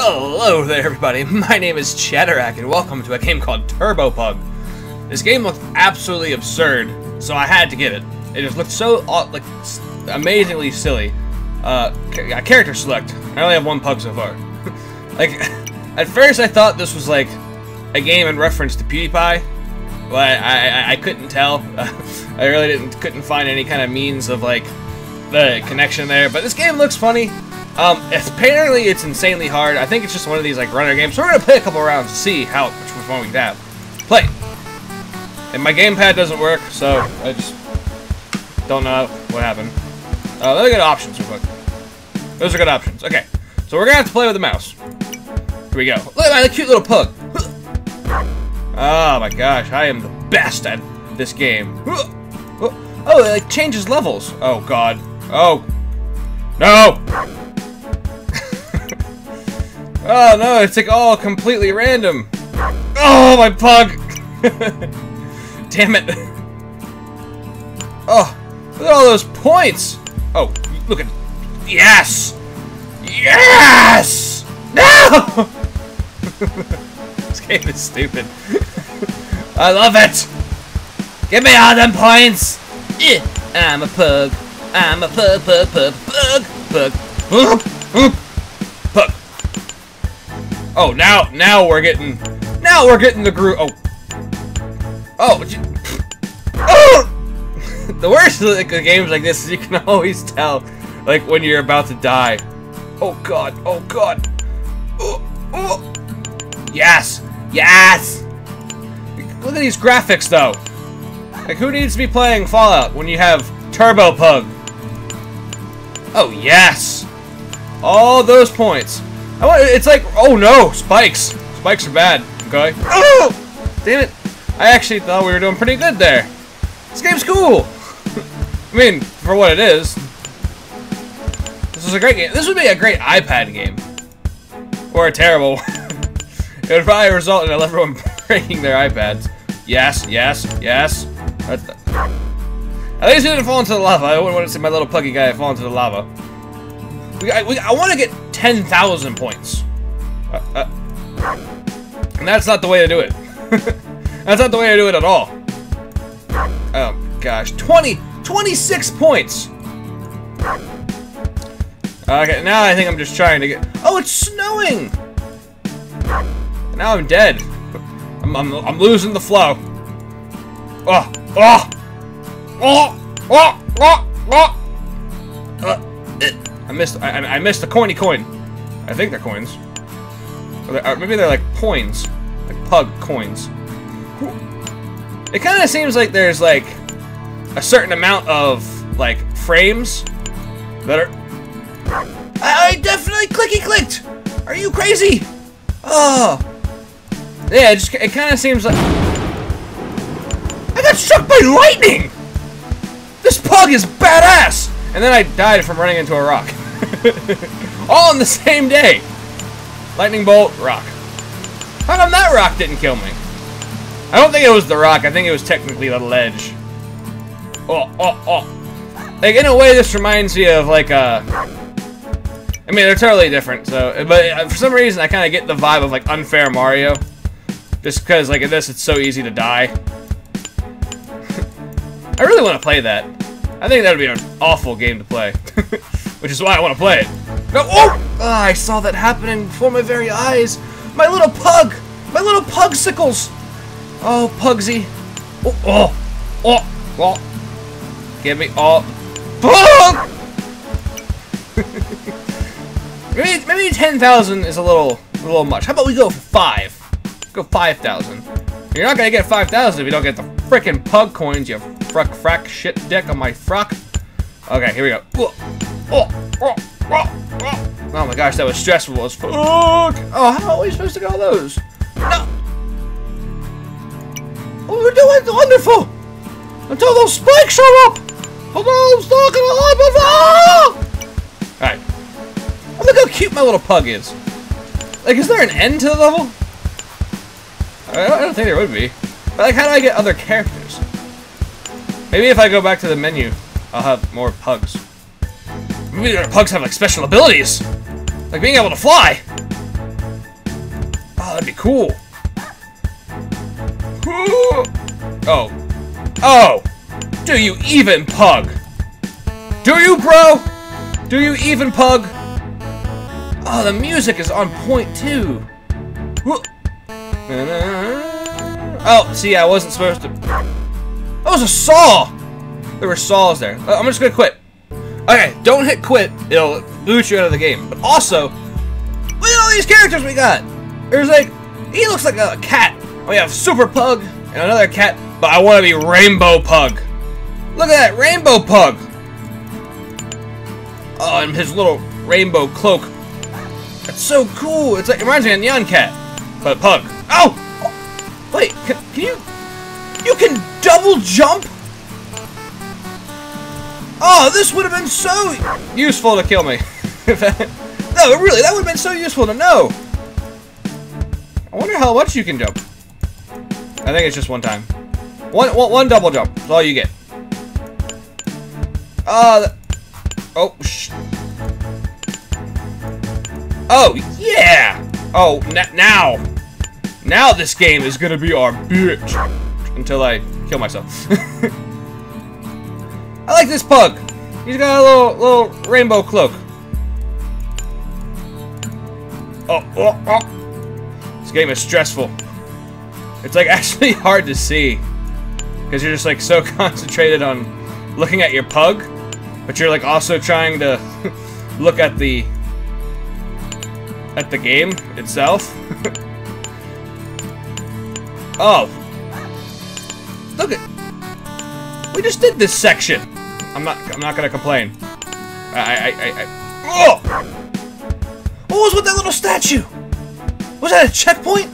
Hello there, everybody. My name is Chadarak, and welcome to a game called Turbo Pug. This game looked absolutely absurd, so I had to get it. It just looked so like amazingly silly. Uh, character select. I only have one pug so far. like, at first I thought this was like a game in reference to PewDiePie, but I, I, I couldn't tell. I really didn't couldn't find any kind of means of like the connection there. But this game looks funny. Um, apparently it's insanely hard. I think it's just one of these like runner games. So we're gonna play a couple rounds to see how much fun we can have. Play. And my gamepad doesn't work, so I just don't know what happened. Uh, let me get options real quick. Those are good options. Okay, so we're gonna have to play with the mouse. Here we go. Look at that cute little pug. Oh my gosh, I am the best at this game. Oh, it like changes levels. Oh god. Oh. No! oh no, it's like all completely random. Oh, my pug! Damn it. Oh, look at all those points. Oh, look at. Yes! Yes! No! this game is stupid. I love it! Give me all them points! I'm a pug. I'm a pug, pug, pug, pug, pug. Pug. Pug. Oh, now, now we're getting, now we're getting the groove. Oh. Oh. Oh! the worst of the games like this is you can always tell, like, when you're about to die. Oh god, oh god. Oh, oh. Yes! Yes! Look at these graphics, though. Like, who needs to be playing Fallout when you have Turbo Pug? Oh, yes! All those points. It's like, oh no, spikes. Spikes are bad, okay? Oh! Damn it. I actually thought we were doing pretty good there. This game's cool. I mean, for what it is. This is a great game. This would be a great iPad game. Or a terrible one. It would probably result in everyone breaking their iPads. Yes, yes, yes. That's. At least he didn't fall into the lava. I wouldn't want to see my little puggy guy fall into the lava. We, I, we, I want to get 10,000 points. Uh, uh. And that's not the way to do it. that's not the way to do it at all. Oh, gosh. 20, 26 points. Okay, now I think I'm just trying to get... Oh, it's snowing! Now I'm dead. I'm, I'm, I'm losing the flow. Oh, oh, Uh, uh, uh. I missed. I, I missed a coiny coin. I think they're coins. Or maybe they're like coins, like pug coins. It kind of seems like there's like a certain amount of like frames that are. I, I definitely clicky clicked. Are you crazy? Oh. Yeah, it just it kind of seems like I got struck by lightning. This pug is badass. And then I died from running into a rock. All in the same day. Lightning bolt, rock. How come that rock didn't kill me? I don't think it was the rock. I think it was technically the ledge. Oh, oh, oh. Like in a way, this reminds me of like a. I mean, they're totally different. So, but uh, for some reason, I kind of get the vibe of like unfair Mario. Just because, like, in this, it's so easy to die. I really want to play that. I think that would be an awful game to play. Which is why I want to play it. No, oh! Ah, I saw that happening before my very eyes. My little pug! My little pugsicles! Oh, Pugsy. Oh, oh, oh, oh. Give me all. Pug! maybe, maybe 10,000 is a little, a little much. How about we go for five? Go 5,000. You're not gonna get 5,000 if you don't get the frickin' pug coins, you fruck frack shit dick on my frock. Okay, here we go. Oh, oh, oh, oh, my gosh, that was stressful as fuck. Oh, how are we supposed to get all those? No. Oh, we're doing wonderful. Until those spikes show up. Although I'm stuck in a lava. Alright. Oh, look how cute my little pug is. Like, is there an end to the level? I don't, I don't think there would be. But like, how do I get other characters? Maybe if I go back to the menu, I'll have more pugs. Maybe the pugs have like special abilities, like being able to fly. Oh, that'd be cool. Oh. Oh! Do you even, Pug? Do you, bro? Do you even, Pug? Oh, the music is on point, too. Oh, see, I wasn't supposed to... That was a saw! There were saws there. Uh, I'm just gonna quit. Okay, don't hit quit. It'll boot you out of the game. But also, look at all these characters we got. There's like, he looks like a cat. We have Super Pug and another cat, but I want to be Rainbow Pug. Look at that, Rainbow Pug. Oh, and his little rainbow cloak. That's so cool. It's like, it reminds me of Nyan Cat, but Pug. Oh! Wait, can, can you... You can double jump? Oh, this would have been so useful to kill me. no, really, that would have been so useful to know. I wonder how much you can jump. I think it's just one time. One, one, one double jump. That's all you get. Uh, oh, sh Oh, yeah! Oh, now! Now this game is gonna be our bitch! Until I kill myself. I like this pug. He's got a little little rainbow cloak. Oh, oh, oh. This game is stressful. It's like actually hard to see. Because you're just like so concentrated on looking at your pug, but you're like also trying to look at the at the game itself. oh. Look at We just did this section. I'm not. I'm not gonna complain. I. I. I. I oh! What was with that little statue? Was that a checkpoint?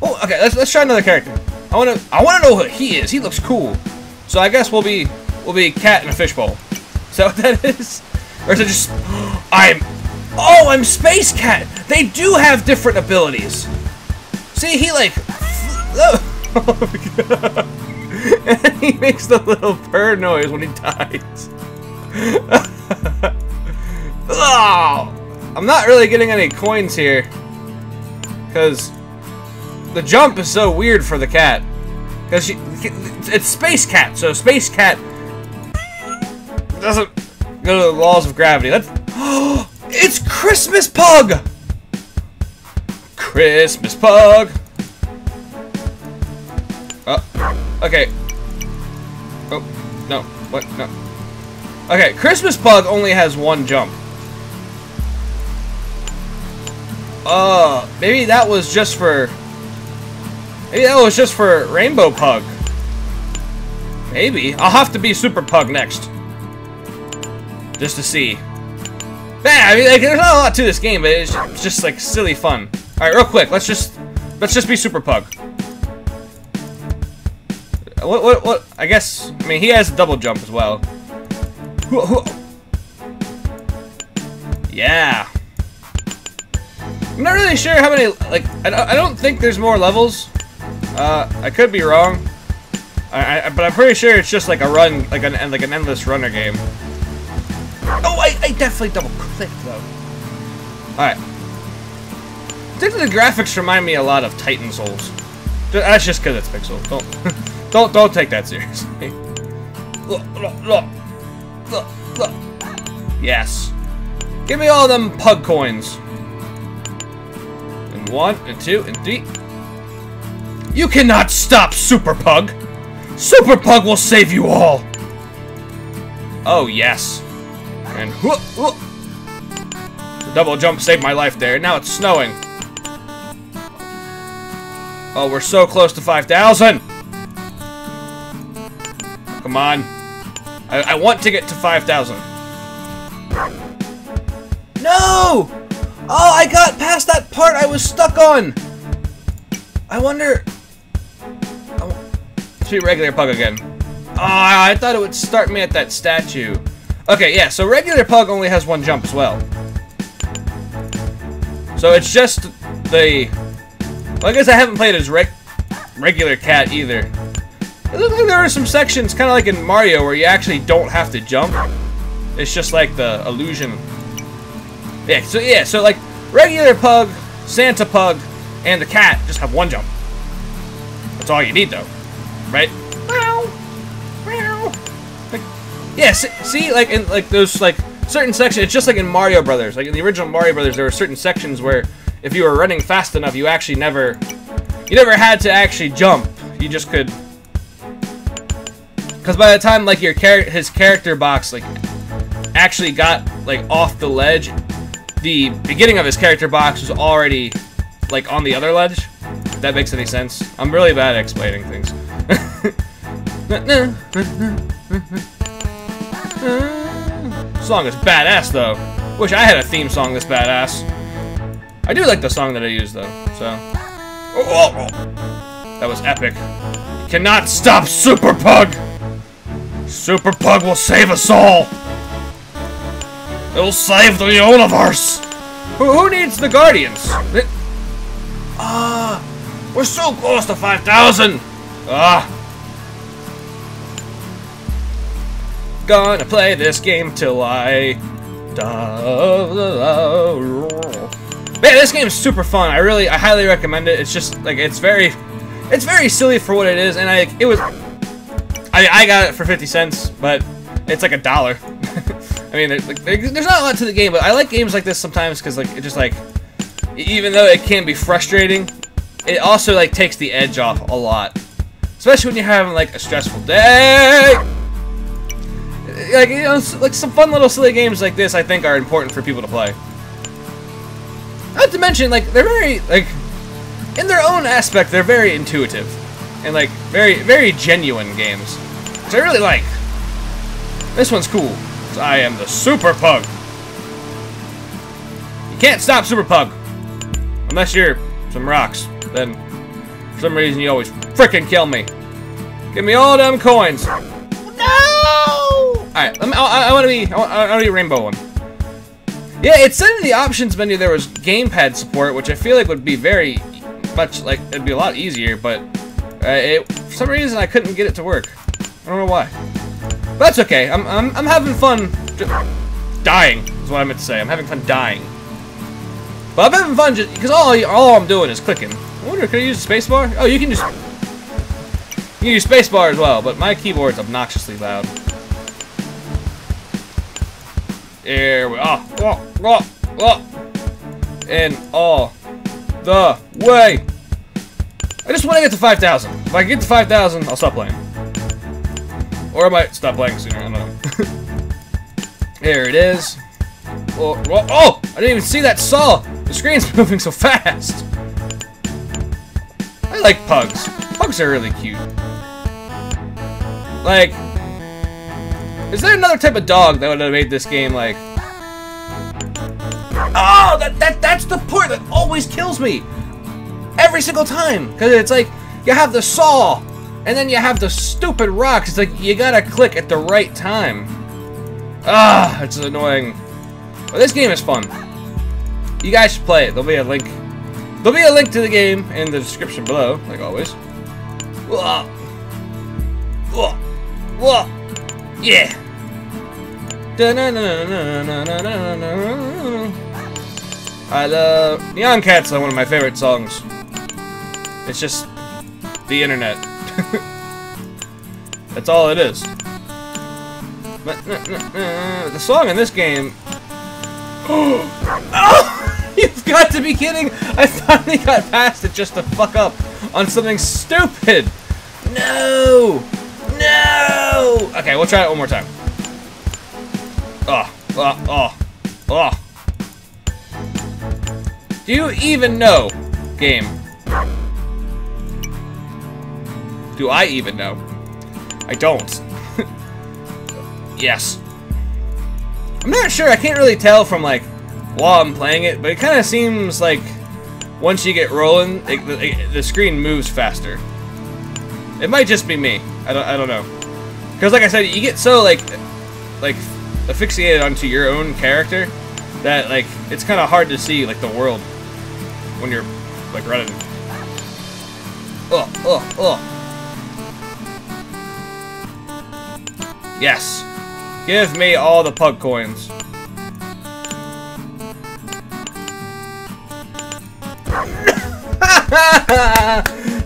Oh, okay. Let's let's try another character. I wanna. I wanna know who he is. He looks cool. So I guess we'll be we'll be cat in a fishbowl. What that is? Or is it just I'm Oh, I'm Space Cat! They do have different abilities! See, he like... Oh, and he makes the little purr noise when he dies. oh, I'm not really getting any coins here. Because the jump is so weird for the cat. Because it's Space Cat, so Space Cat doesn't go to the laws of gravity. That's... it's Christmas Pug! Christmas Pug! Oh, okay. Oh, no. What? No. Okay, Christmas Pug only has one jump. Uh, maybe that was just for... Maybe that was just for Rainbow Pug. Maybe. I'll have to be Super Pug next. Just to see. Man, I mean, like, there's not a lot to this game, but it's just, like, silly fun. Alright, real quick, let's just... Let's just be Super Pug. What, what, what? I guess, I mean, he has a double jump as well. Yeah. I'm not really sure how many, like, I, don't think there's more levels. Uh, I could be wrong. I, I, but I'm pretty sure it's just like a run, like an like an endless runner game. Oh, I, I definitely double clicked though. All right. I think the graphics remind me a lot of Titan Souls. That's just because it's pixel. Don't. Don't don't take that seriously. Look, look, look, look, look. Yes. Give me all them pug coins. And one, and two, and three. You cannot stop Super Pug! Super Pug will save you all! Oh, yes. And whoop, whoop. The double jump saved my life there. Now it's snowing. Oh, we're so close to 5,000! Come on. I, I want to get to 5,000. No! Oh, I got past that part I was stuck on! I wonder... Oh, regular pug again. Oh, I thought it would start me at that statue. Okay, yeah, so regular pug only has one jump as well. So it's just the... Well, I guess I haven't played as reg regular cat either. It looks like there are some sections, kind of like in Mario, where you actually don't have to jump. It's just like the illusion. Yeah, so yeah, so like, Regular pug, Santa pug, and the cat just have one jump. That's all you need, though, right? Like, yeah, see, see, like in like those like certain sections. It's just like in Mario Brothers. Like in the original Mario Brothers, there were certain sections where if you were running fast enough, you actually never, you never had to actually jump. You just could. Because by the time like your char his character box like actually got like off the ledge, the beginning of his character box was already like on the other ledge. If that makes any sense. I'm really bad at explaining things. song is badass though. Wish I had a theme song this badass. I do like the song that I used though, so. Oh, oh, oh. That was epic. Cannot stop Super Pug! Super Pug will save us all! It will save the universe! Who, who needs the Guardians? Ah, we're so close to 5,000! Ah. Gonna play this game till I die. Man, this game is super fun. I really, I highly recommend it. It's just like it's very, it's very silly for what it is, and I, it was, I, I got it for 50 cents, but it's like a dollar. I mean, there's, like, there's not a lot to the game, but I like games like this sometimes because like it just like, even though it can be frustrating, it also like takes the edge off a lot, especially when you're having like a stressful day. Like you know, like some fun little silly games like this, I think are important for people to play. Not to mention, like, they're very, like, in their own aspect, they're very intuitive. And, like, very, very genuine games. I really like. This one's cool. I am the Super Pug. You can't stop Super Pug. Unless you're some rocks. Then, for some reason, you always frickin' kill me. Give me all them coins. No! Alright, I, I, I want to be, I want, to be rainbow one. Yeah, it said in the options menu there was gamepad support, which I feel like would be very much like it'd be a lot easier, but uh, it, for some reason I couldn't get it to work. I don't know why. But that's okay. I'm I'm I'm having fun. dying is what I meant to say. I'm having fun dying. But I'm having fun just because all all I'm doing is clicking. I wonder, can I use the spacebar? Oh, you can just you can use spacebar as well, but my keyboard's obnoxiously loud. Here we are. Oh, oh, oh. And all the way. I just want to get to 5,000. If I get to 5,000, I'll stop playing. Or I might stop playing sooner. I don't know. there it is. Oh, I didn't even see that saw. The screen's moving so fast. I like pugs. Pugs are really cute. Like, is there another type of dog that would have made this game like... Oh, that, that that's the part that always kills me! Every single time! Because it's like, you have the saw, and then you have the stupid rocks. It's like, you gotta click at the right time. Ah, it's annoying. But this game is fun. You guys should play it. There'll be a link. There'll be a link to the game in the description below, like always. Whoa. Whoa. Whoa. Yeah. I love Nyan Cats are one of my favorite songs. It's just the internet. That's all it is. But uh, uh, uh, the song in this game. oh, you've got to be kidding! I finally got past it just to fuck up on something stupid. No, no. Okay, we'll try it one more time. Oh, oh, oh, oh. Do you even know, game? Do I even know? I don't. yes. I'm not sure, I can't really tell from, like, while I'm playing it, but it kind of seems like once you get rolling, it, it, the screen moves faster. It might just be me. I don't, I don't know. Because, like I said, you get so, like, like, asphyxiated onto your own character that like it's kind of hard to see like the world when you're like running. Oh, oh, oh. Yes. Give me all the pug coins.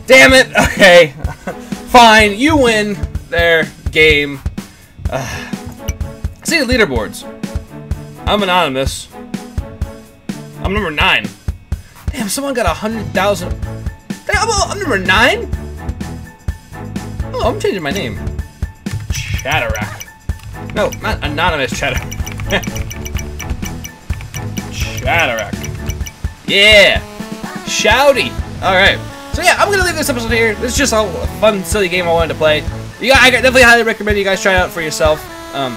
Damn it. Okay. Fine. You win. There. Game. Uh, see the leaderboards. I'm anonymous. I'm number nine. Damn, someone got a hundred thousand. I'm, I'm number nine. Oh, I'm changing my name. Chadarak. No, not anonymous chatter. Chadarak. Yeah. Shouty. All right. So yeah, I'm gonna leave this episode here. This is just a fun, silly game I wanted to play. You guys, I definitely highly recommend you guys try it out for yourself. Um,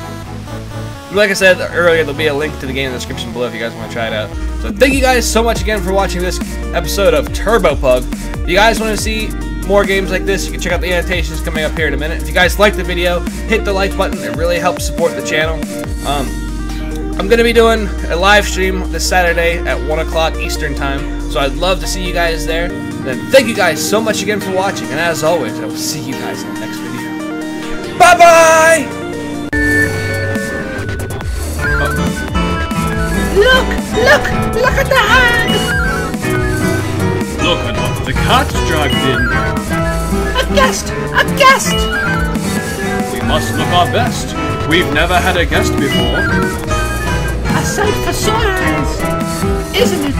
like I said earlier, there'll be a link to the game in the description below if you guys want to try it out. So thank you guys so much again for watching this episode of Turbo Pug. If you guys want to see more games like this, you can check out the annotations coming up here in a minute. If you guys like the video, hit the like button. It really helps support the channel. Um, I'm going to be doing a live stream this Saturday at 1 o'clock Eastern Time, so I'd love to see you guys there. Then thank you guys so much again for watching, and as always, I will see you guys in the next video. Bye-bye! Look! Look! Look at the hand! Look at what the cat dragged in. A guest! A guest! We must look our best. We've never had a guest before. A sight for sore eyes! Isn't it?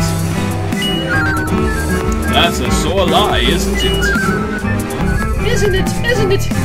That's a sore lie, isn't it? Isn't it? Isn't it?